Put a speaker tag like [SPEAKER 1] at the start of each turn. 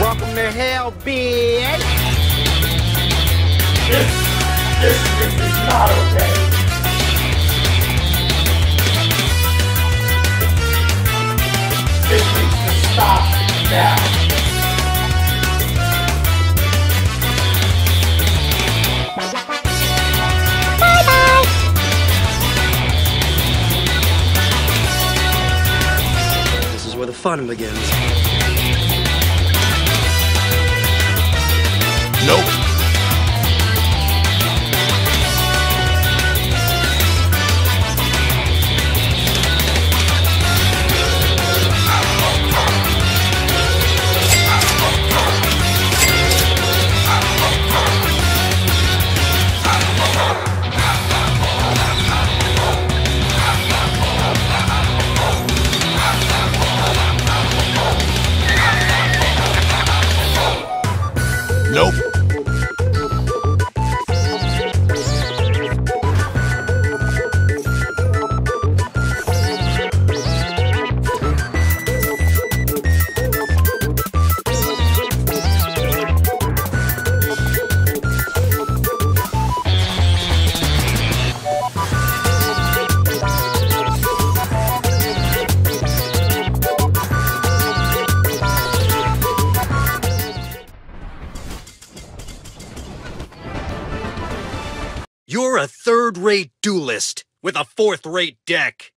[SPEAKER 1] Welcome to hell, bitch.
[SPEAKER 2] This, this, this is not okay. This needs to stop now.
[SPEAKER 3] This is where the fun begins.
[SPEAKER 2] Nope. Nope.
[SPEAKER 3] You're a third rate duelist with a fourth rate deck.